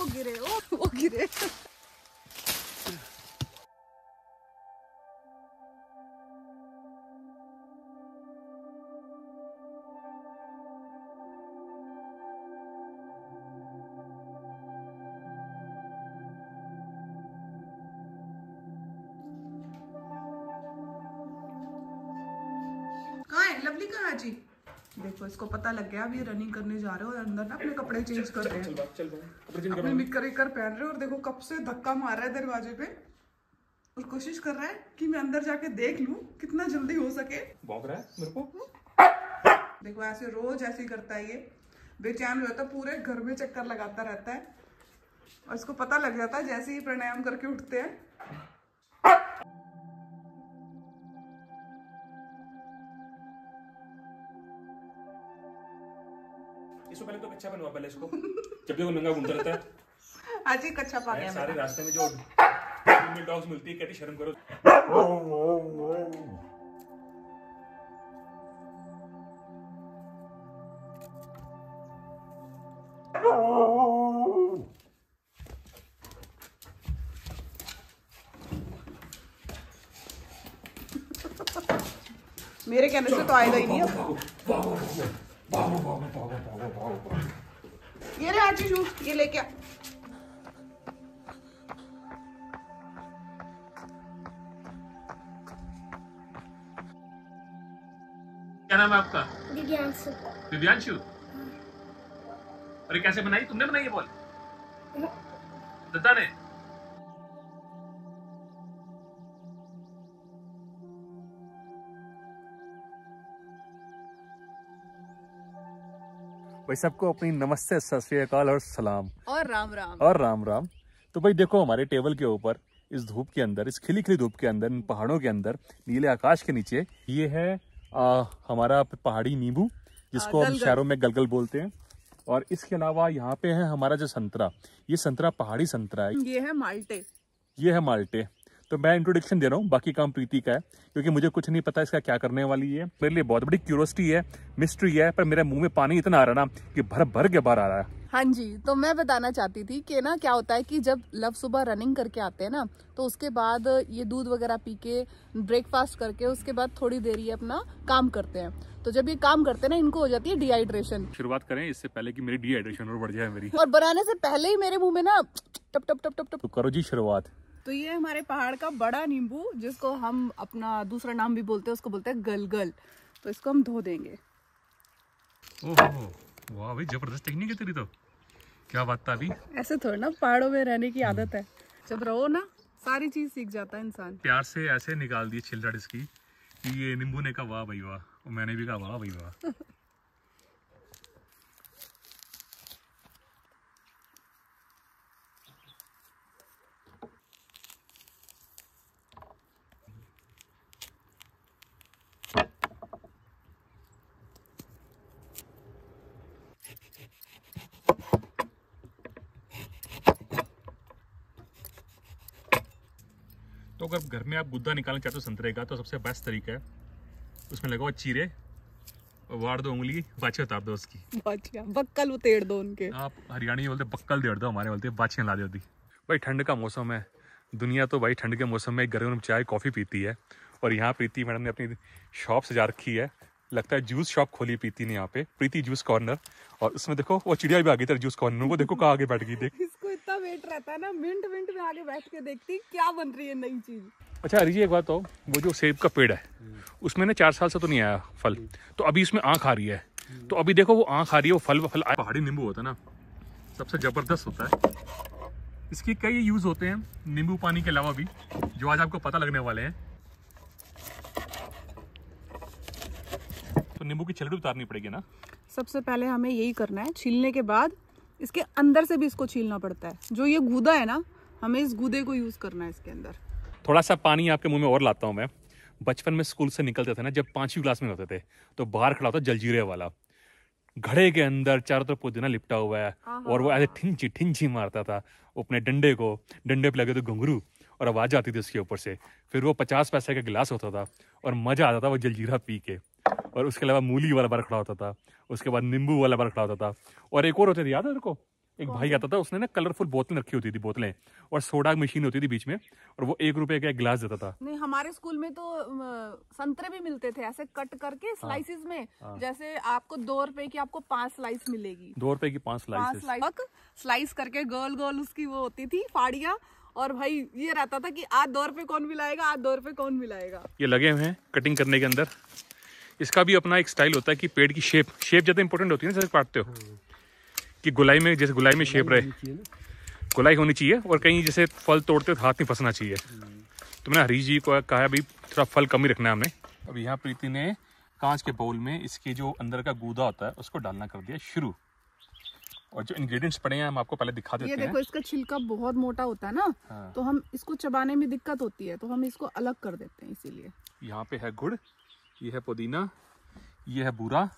वो गिरे ओ वो गिरे कहाँ इसको पता लग गया ये रनिंग करने जा रहे हो और अंदर ना अपने कपड़े चेंज कर रहे हैं। अपने निकर कर। पहन रहे हो और देखो कब से धक्का मार रहा है दरवाजे पे और कोशिश कर रहा है कि मैं अंदर जाके देख लूँ कितना जल्दी हो सके। भौंक रहा है मेरे को? देखो ऐसे रोज ऐसे करता है ये। बेचैन है पूरे घर में चक्कर लगाता रहता है। और इसको पता लग जाता है जैसे ही प्राणायाम करके उठते हैं। पहले तो कच्चा बनवा पहले इसको जब वो नंगा घूमता रहता है आज ही कच्चा पा गया सारे रास्ते में जो डॉग्स मिलती है कहती शर्म करो मेरे कहने से तो आएगा ही नहीं ये रे आजी ये लेके आ क्या नाम है आपका? दिव्यांशु। दिव्यांशु? अरे कैसे बनाई? तुमने बनाई ये बॉल। दत्ता ने? भाई सबको अपनी नमस्ते सत श्री अकाल और सलाम। और राम राम। और राम राम। तो भाई देखो हमारे टेबल के ऊपर इस धूप के अंदर इस खिली खिली धूप के अंदर इन पहाड़ों के अंदर नीले आकाश के नीचे ये है आ, हमारा पहाड़ी नींबू जिसको हम शहरों में गलगल बोलते हैं। और इसके अलावा यहाँ पे है हमारा जो संतरा ये संतरा पहाड़ी संतरा है। ये है माल्टे। ये है माल्टे। तो मैं इंट्रोडक्शन दे रहा हूँ बाकी काम प्रीति का है क्योंकि मुझे कुछ नहीं पता इसका क्या करने वाली है। मेरे लिए बहुत बड़ी क्यूरोसिटी है मिस्ट्री है पर मेरे मुँह में पानी इतना आ रहा ना कि भर भर के बाहर आ रहा है। हाँ जी तो मैं बताना चाहती थी कि ना क्या होता है कि जब लव सुबह रनिंग करके आते हैं ना तो उसके बाद ये दूध वगैरह पी के ब्रेकफास्ट करके उसके बाद थोड़ी देर ये अपना काम करते हैं। तो जब ये काम करते हैं ना इनको हो जाती है डिहाइड्रेशन शुरुआत करें इससे पहले कि मेरी डिहाइड्रेशन और बढ़ जाए मेरी। और बनाने से पहले ही मेरे मुँह में ना टप टप टप टप टप। तो करो जी शुरुआत। तो ये हमारे पहाड़ का बड़ा नींबू जिसको हम अपना दूसरा नाम भी बोलते हैं उसको बोलते हैं गलगल। तो इसको हम धो देंगे। ओहो वाह भाई ज़बरदस्त टेक्निक है तेरी तो। क्या बात था अभी ऐसे थोड़ा ना पहाड़ों में रहने की आदत है। जब रहो ना सारी चीज़ सीख जाता है इंसान। प्यार से ऐसे निकाल दी छिलड़ इसकी कि ये नींबू ने कहा वाह भाई वाह। और मैंने भी कहा वाह भाई वाह। अगर घर में आप गुद्दा निकालना चाहते हो संतरे का तो सबसे बेस्ट तरीका है। उसमें लगाओ चीरे वाड़ दो उंगली बाछे उतार दो उसकी। बक्कल उतेड़ दो उनके। आप हरियाणी बोलते बक्कल देड़ दो हमारे बोलते बाछियाँ ला दे दी भाई ठंड का मौसम है। दुनिया तो भाई ठंड के मौसम में गर्म चाय कॉफ़ी पीती है। और यहाँ प्रीति मैडम ने अपनी शॉप सजा रखी है। लगता है जूस शॉप खोली प्रीति ने यहाँ पे प्रीति जूस कॉर्नर। और उसमें देखो वो चिड़िया भी आ गई तेरे जूस कॉर्नर वो देखो कहाँ आगे बैठ गई देख। वेट रहता है ना मिनट मिनट में आगे बैठ के देखती क्या बन रही है नई चीज़। अच्छा अरिजी एक बात हो वो जो सेब का पेड़ है उसमें ना चार साल से तो नहीं आया फल। तो अभी इसमें आँख आ रही है। तो अभी देखो वो आँख आ रही है वो फल फल पहाड़ी नींबू होता है ना सबसे ज़बरदस्त होता है। इसके कई यूज़ होते हैं नींबू पानी के अलावा भी जो आज आपको पता लगने वाले हैं। तो नींबू की छिलड़ी उतारनी पड़ेगी ना? सबसे पहले हमें यही करना है छीलने के बाद इसके अंदर से भी इसको छीलना पड़ता है। जो ये गूदा है ना हमें इस गूदे को यूज़ करना है इसके अंदर। थोड़ा सा पानी आपके मुँह में और लाता हूँ मैं। बचपन में स्कूल से निकलते थे ना जब पांचवी क्लास में होते थे तो बाहर खड़ा होता जलजीरे वाला। घड़े के अंदर चारों तरफ़ पुदीना लिपटा हुआ है और वो ऐसे ठिंची ठिंची मारता था अपने डंडे को। डंडे पे लगे तो घुंघरू और आवाज़ आती थी उसके ऊपर से। फिर वो पचास पैसे का गिलास होता था और मज़ा आता था वो जलजीरा पी के। और उसके अलावा मूली वाला बार खड़ा होता था उसके बाद नींबू वाला बार खड़ा होता था। और एक और होते थे याद है को? एक भाई आता था उसने ना कलरफुल बोतलें रखी होती थी बोतलें। और सोडा मशीन होती थी बीच में और वो एक रुपए का एक गिलास देता था। नहीं हमारे स्कूल में तो संतरे भी मिलते थे ऐसे कट करके स्लाइसिस हाँ, में हाँ, जैसे आपको दो रुपए की आपको पाँच स्लाइस मिलेगी। दो रुपए की पाँच स्लाइस स्लाइस करके गोल गोल उसकी वो होती थी फाड़िया। और भाई ये रहता था कि आज दो रुपए कौन मिलाएगा आज दो रुपए कौन मिलाएगा? ये लगे हुए हैं कटिंग करने के अंदर। इसका भी अपना एक स्टाइल होता है कि पेड़ की शेप शेप ज़्यादा इंपॉर्टेंट होती है ना जैसे काटते हो। कि गुलाई में जैसे गुलाई में शेप रहे। गुलाई होनी चाहिए और कहीं जैसे फल तोड़ते हो हाथ नहीं फंसना चाहिए। तो मैंने हरी जी को कहा भाई थोड़ा फल कम ही रखना है हमने अब यहाँ प्रीति ने कांच के बाउल में इसके जो अंदर का गूदा होता है उसको डालना कर दिया शुरू। और जो इंग्रेडिएंट्स पड़े हैं हम आपको पहले दिखा देते ये देखो हैं। इसका छिलका बहुत मोटा होता है ना हाँ। तो हम इसको चबाने में दिक्कत होती है तो हम इसको अलग कर देते हैं इसीलिए। यहाँ पे है गुड़। ये है पुदीना ये है बूरा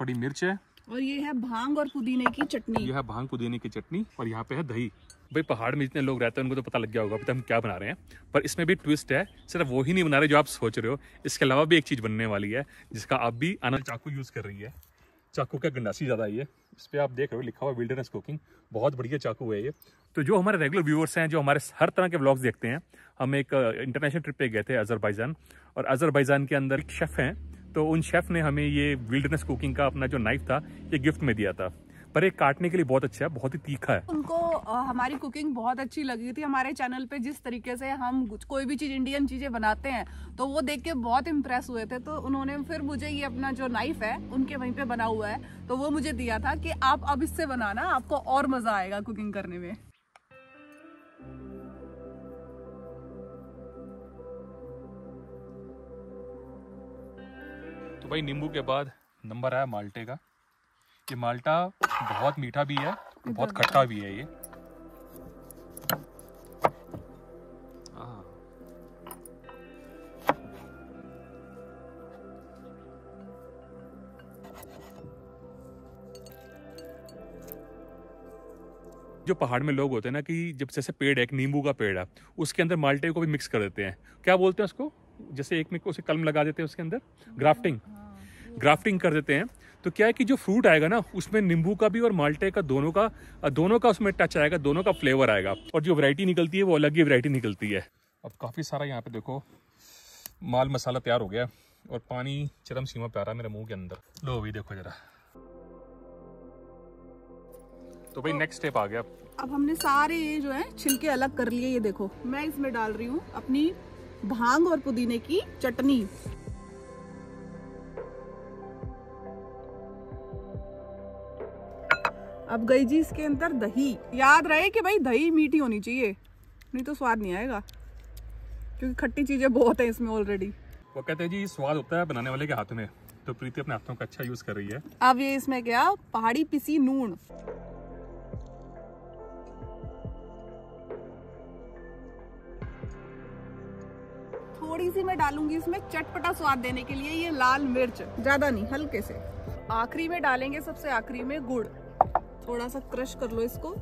थोड़ी मिर्च है। और ये है भाँग और पुदीने की चटनी। ये है भाँग पुदीने की चटनी और यहाँ पे है दही। भाई पहाड़ में जितने लोग रहते हैं उनको तो पता लग गया होगा अभी तो हम क्या बना रहे हैं। पर इसमें भी ट्विस्ट है सिर्फ़ वो ही नहीं बना रहे जो आप सोच रहे हो। इसके अलावा भी एक चीज़ बनने वाली है जिसका आप भी आनंद चाकू यूज़ कर रही है। चाकू का गंडासी ज़्यादा है इस पर आप देख रहे हो लिखा हुआ विल्डरनेस कुकिंग बहुत बढ़िया चाकू है ये। तो जो हमारे रेगुलर व्यूअर्स हैं, जो हमारे हर तरह के ब्लॉग्स देखते हैं, हम एक इंटरनेशनल ट्रिप पे गए थे अजरबैजान और अजरबैजान के अंदर एक शेफ़ हैं तो उन शेफ़ ने हमें ये विल्डरनेस कुकिंग का अपना जो नाइफ था, ये गिफ्ट में दिया था। पर एक काटने के लिए बहुत अच्छा है, बहुत ही तीखा है। उनको हमारी कुकिंग बहुत अच्छी लगी थी। हमारे चैनल पे जिस तरीके से हम कोई भी चीज़ इंडियन चीज़ें बनाते हैं तो वो देख के बहुत इम्प्रेस हुए थे। तो उन्होंने फिर मुझे ये अपना जो नाइफ है, उनके वहीं पे बना हुआ है। तो वो मुझे दिया था कि आप अब इससे बनाना, आपको और मज़ा आएगा कुकिंग करने में। भाई नींबू के बाद नंबर आया माल्टे का ये माल्टा बहुत मीठा भी है बहुत खट्टा भी है ये। जो पहाड़ में लोग होते हैं ना कि जब जैसे पेड़ है एक नींबू का पेड़ है उसके अंदर माल्टे को भी मिक्स कर देते हैं। क्या बोलते हैं उसको? जैसे एक में उसे कलम लगा देते हैं उसके अंदर ग्राफ्टिंग। ग्राफ्टिंग कर देते हैं। तो क्या है कि जो फ्रूट आएगा ना उसमें नींबू का भी और माल्टे का दोनों का दोनों का उसमें टच आएगा दोनों का फ्लेवर आएगा। और जो वैरायटी निकलती है वो अलग ही वैरायटी निकलती है। अब काफ़ी सारा यहाँ पे देखो माल मसाला तैयार हो गया और पानी चरम सीमा पे आ रहा है मेरे मुँह के अंदर। लो अभी देखो जरा। तो भाई नेक्स्ट स्टेप आ गया। अब हमने सारे ये जो है छिलके अलग कर लिए ये देखो। मैं इसमें डाल रही हूँ अपनी भाँग और पुदीने की चटनी। अब गई जी इसके अंदर दही। याद रहे कि भाई दही मीठी होनी चाहिए नहीं तो स्वाद नहीं आएगा। क्योंकि खट्टी चीज़ें बहुत है इसमें ऑलरेडी वो कहते हैं जी स्वाद होता है बनाने वाले के हाथ में। तो प्रीति अपने हाथों का अच्छा यूज़ कर रही है। अब ये इसमें क्या? पहाड़ी पिसी नून। थोड़ी सी मैं डालूँगी इसमें चटपटा स्वाद देने के लिए ये लाल मिर्च ज़्यादा नहीं हल्के से। आखिरी में डालेंगे सबसे आखिरी में गुड़। थोड़ा सा क्रश कर लो इसको।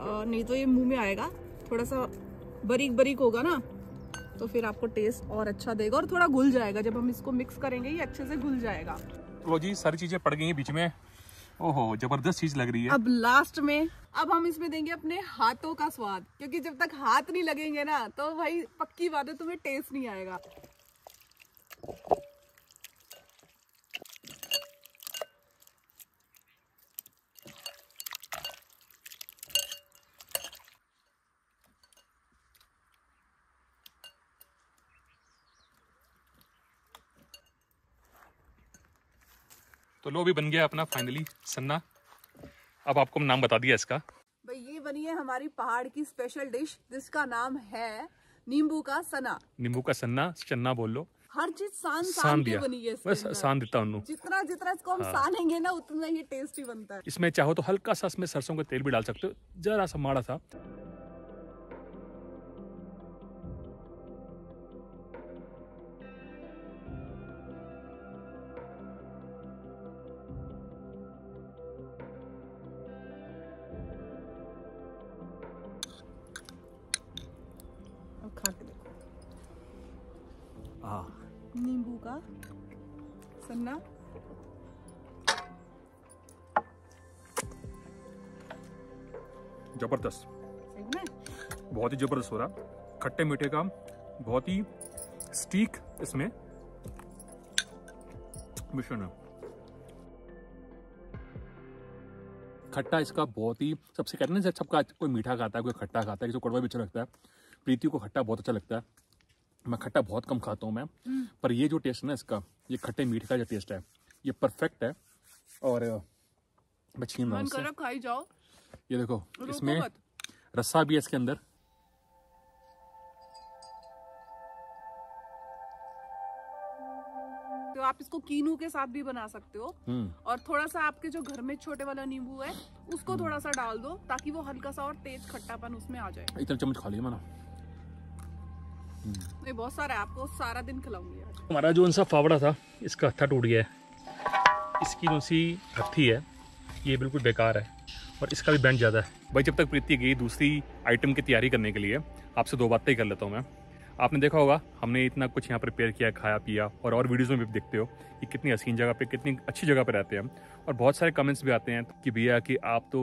नहीं तो ये मुँह में आएगा। थोड़ा सा बरीक बरीक होगा ना तो फिर आपको टेस्ट और अच्छा देगा और थोड़ा घुल जाएगा। जब हम इसको मिक्स करेंगे ये अच्छे से घुल जाएगा। वो जी सारी चीज़ें पड़ गई हैं बीच में। ओहो ज़बरदस्त चीज़ लग रही है। अब लास्ट में अब हम इसमें देंगे अपने हाथों का स्वाद। क्योंकि जब तक हाथ नहीं लगेंगे ना तो भाई पक्की बात है तुम्हें टेस्ट नहीं आएगा। तो लो भी बन गया अपना फाइनली सन्ना। अब आपको नाम बता दिया इसका। भाई ये बनी है हमारी पहाड़ की स्पेशल डिश जिसका नाम है नींबू का सना नींबू का सन्ना चन्ना बोल लो। हर चीज़ सान सान दिया। बनी है बस सान देता हूँ। जितना जितना इसको हम हाँ। सानेंगे ना उतना ही टेस्टी बनता है। इसमें चाहो तो हल्का सा इसमें सरसों का तेल भी डाल सकते हो। जरा सा माड़ा सा। नींबू का सन्ना ज़बरदस्त। बहुत ही ज़बरदस्त हो रहा। खट्टे मीठे का बहुत ही स्टीक इसमें। मिश्रण है। खट्टा इसका बहुत ही सबसे कहते हैं ना सबका कोई मीठा खाता है कोई खट्टा खाता है किसी को कड़वा भी अच्छा लगता है प्रीति को खट्टा बहुत अच्छा लगता है। मैं खट्टा बहुत कम खाता हूँ मैं पर ये जो टेस्ट है ना इसका ये खट्टे मीठे का जो टेस्ट है ये परफेक्ट है। और मैं छीन रहा हूँ मन करो खाई जाओ। ये देखो इसमें रस्सा भी है इसके अंदर। तो आप इसको कीनू के साथ भी बना सकते हो। हम्म। और थोड़ा सा आपके जो घर में छोटे वाला नींबू है उसको थोड़ा सा डाल दो ताकि वो हल्का सा और तेज खट्टापन उसमें आ जाए। इतना चम्मच खा लिया मैंने। ये बहुत सारा है आपको सारा दिन खिलाऊँगी हमारा जो उनसा फावड़ा था इसका हत्था टूट गया है। इसकी जो सी हत्थी है। ये बिल्कुल बेकार है और इसका भी बैंड ज़्यादा है। भाई जब तक प्रीति गई दूसरी आइटम की तैयारी करने के लिए आपसे दो बातें ही कर लेता हूँ मैं। आपने देखा होगा, हमने इतना कुछ यहाँ प्रिपेयर किया, खाया, पिया और और वीडियोज़ में भी देखते हो कि कितनी हसीन जगह पे, कितनी अच्छी जगह पे रहते हैं हम। और बहुत सारे कमेंट्स भी आते हैं कि भैया कि आप तो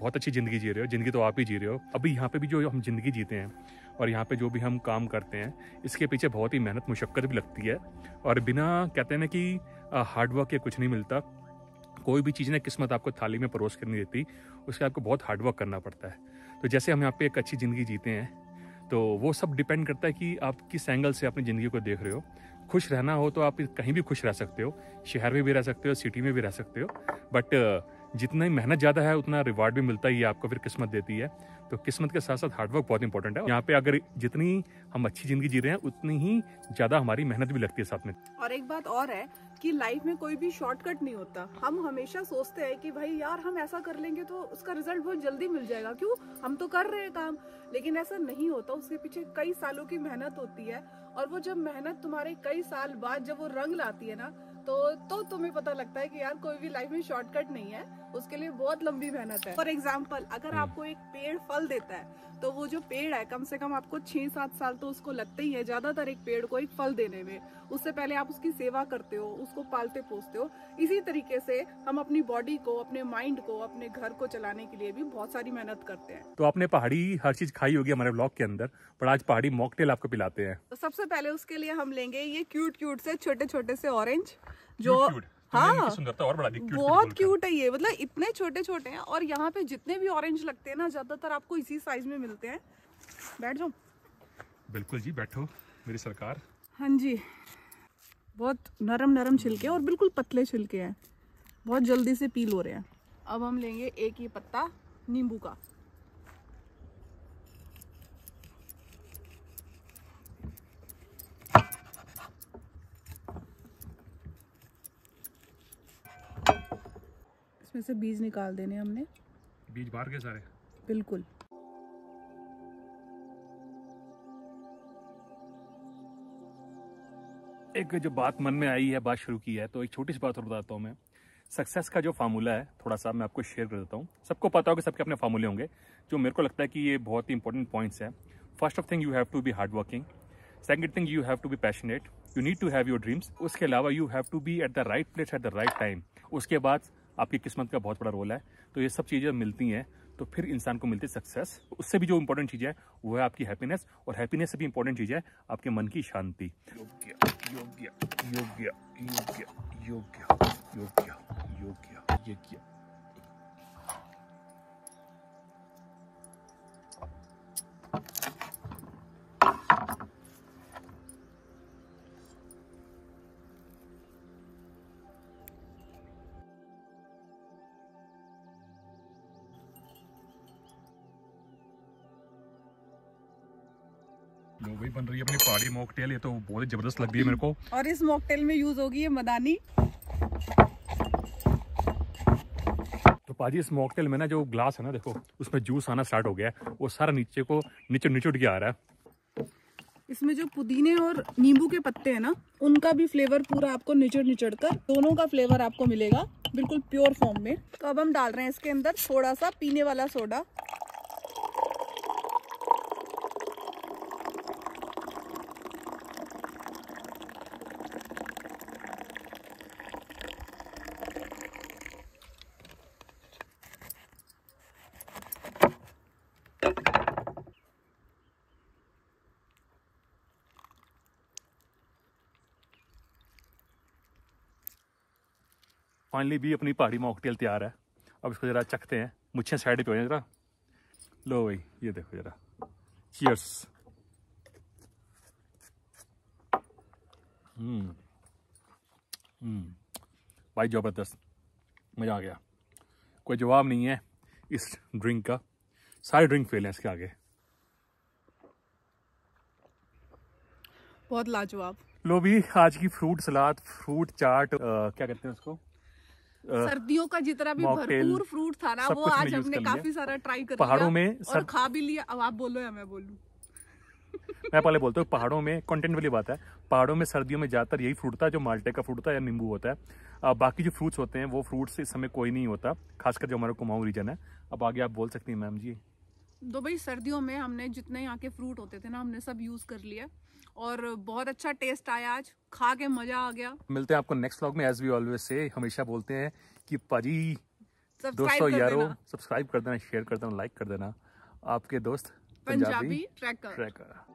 बहुत अच्छी ज़िंदगी जी रहे हो, ज़िंदगी तो आप ही जी रहे हो। अभी यहाँ पे भी जो हम ज़िंदगी जीते हैं और यहाँ पर जो भी हम काम करते हैं, इसके पीछे बहुत ही मेहनत, मुशक्क़त भी लगती है। और बिना, कहते हैं ना कि हार्डवर्क के कुछ नहीं मिलता। कोई भी चीज़ ना किस्मत आपको थाली में परोस कर नहीं देती, उसके आपको बहुत हार्डवर्क करना पड़ता है। तो जैसे हम यहाँ पे एक अच्छी ज़िंदगी जीते हैं तो वो सब डिपेंड करता है कि आप किस एंगल से अपनी ज़िंदगी को देख रहे हो। खुश रहना हो तो आप कहीं भी खुश रह सकते हो, शहर में भी रह सकते हो सिटी में भी रह सकते हो। बट जितना ही मेहनत ज़्यादा है, उतना रिवार्ड भी मिलता ही है, आपको फिर किस्मत देती है। तो किस्मत के साथ साथ हार्डवर्क बहुत इंपॉर्टेंट है। यहाँ पे अगर जितनी हम अच्छी ज़िंदगी जी रहे हैं, उतनी ही ज़्यादा हमारी मेहनत भी लगती है साथ में। और एक बात और है कि लाइफ में कोई भी शॉर्टकट नहीं होता। हम हमेशा सोचते हैं कि भाई यार, हम ऐसा कर लेंगे तो उसका रिज़ल्ट बहुत जल्दी मिल जाएगा। क्यों? हम तो कर रहे हैं काम। लेकिन ऐसा नहीं होता। उसके पीछे कई सालों की मेहनत होती है। और वो जब मेहनत तुम्हारे कई साल बाद जब वो रंग लाती है ना तो तो तुम्हें पता लगता है कि यार, कोई भी लाइफ में शॉर्टकट नहीं है। उसके लिए बहुत लंबी मेहनत है। फॉर एग्ज़ाम्पल अगर आपको एक पेड़ फल देता है तो वो जो पेड़ है कम से कम आपको छह सात साल तो उसको लगते ही है ज़्यादातर एक पेड़ को एक फल देने में। उससे पहले आप उसकी सेवा करते हो उसको पालते पोसते हो। इसी तरीके से हम अपनी बॉडी को अपने माइंड को अपने घर को चलाने के लिए भी बहुत सारी मेहनत करते हैं। तो आपने पहाड़ी हर चीज़ खाई होगी हमारे ब्लॉग के अंदर पर आज पहाड़ी मॉकटेल आपको पिलाते हैं। तो सबसे पहले उसके लिए हम लेंगे ये क्यूट क्यूट से छोटे छोटे से ऑरेंज जो. हाँ। तुमने सुंदरता और बढ़ा दी बहुत क्यूट है। ये। मतलब इतने छोटे छोटे हैं और यहाँ पे जितने भी ऑरेंज लगते हैं ना ज़्यादातर आपको इसी साइज़ में मिलते हैं। बैठ जाओ। बिल्कुल जी बैठो मेरी सरकार। हाँ जी। बहुत नरम नरम छिलके और बिल्कुल पतले छिलके हैं। बहुत जल्दी से पील हो रहे हैं। अब हम लेंगे एक ही पत्ता नींबू का। इसमें से बीज निकाल देने हमने। बीज बाहर के सारे? बिल्कुल। एक जो बात मन में आई है बात शुरू की है तो एक छोटी सी बात और बताता हूँ मैं। सक्सेस का जो फार्मूला है थोड़ा सा मैं आपको शेयर कर देता हूँ। सबको पता होगा सबके अपने फार्मूले होंगे। जो मेरे को लगता है कि ये बहुत ही इंपॉर्टेंट पॉइंट्स हैं। First of thing you have to be hard working second thing you have to be passionate you need to have your dreams उसके अलावा you have to be at the right place at the right time उसके बाद आपकी किस्मत का बहुत बड़ा role है। तो ये सब चीज़ें मिलती हैं तो फिर इंसान को मिलती है सक्सेस उससे भी जो इंपॉर्टेंट चीज़ है, वो है आपकी हैप्पीनेस और हैप्पीनेस से भी इंपॉर्टेंट चीज़ है, आपके मन की शांति। योग्य योग्य योग्य योग्य योग्य योग्य योग्य। भाई बन रही है अपनी पहाड़ी मॉकटेल ये तो बहुत ही ज़बरदस्त लग रही है मेरे को। और इस मॉकटेल में यूज़ होगी ये मदानी। तो पाजी इस मॉकटेल में ना जो ग्लास है ना देखो उसमें जूस आना स्टार्ट हो गया है। वो सारा नीचे को नीचे निचुट के आ रहा है। इसमें जो पुदीने और नींबू के पत्ते हैं ना उनका भी फ्लेवर पूरा आपको निचड़ निचड़ कर दोनों का फ्लेवर आपको मिलेगा बिल्कुल प्योर फॉर्म में। तो अब हम डाल रहे हैं इसके अंदर थोड़ा सा पीने वाला सोडा फाइनली भी अपनी पहाड़ी मॉकटेल तैयार है। अब इसको जरा चखते हैं। मुझे साइड पे हो जाए जरा। लो भाई ये देखो जरा। चीयर्स हम्म। हम्म। भाई ज़बरदस्त। मज़ा आ गया। कोई जवाब नहीं है इस ड्रिंक का। सारे ड्रिंक फेल हैं इसके आगे। बहुत लाजवाब। लो भी आज की फ्रूट सलाद फ्रूट चाट आ, क्या कहते हैं उसको? सर्दियों का जितना भी भरपूर फ्रूट था ना वो आज हमने काफ़ी सारा ट्राई कर पहाड़ों में और खा भी लिया। अब आप बोलो या मैं बोलूँ? मैं पहले बोलता हूँ पहाड़ों में कंटेंट वाली बात है। पहाड़ों में सर्दियों में ज़्यादातर यही फ्रूट था जो माल्टे का फ्रूट था या नींबू होता है। आ, बाकी जो फ्रूट्स होते हैं वो फ्रूट्स इस समय कोई नहीं होता खासकर जो हमारा कुमाऊं रीजन है। अब आगे आप बोल सकती हैं मैम जी। तो भाई सर्दियों में हमने जितने यहाँ के फ्रूट होते थे ना हमने सब यूज़ कर लिया। और बहुत अच्छा टेस्ट आया आज। खा के मज़ा आ गया। मिलते हैं आपको नेक्स्ट व्लॉग में एज वी ऑलवेज से हमेशा बोलते हैं कि पाजी दोस्तों यारो सब्सक्राइब कर देना शेयर कर देना लाइक कर देना। आपके दोस्त पंजाबी ट्रैकर ट्रैकर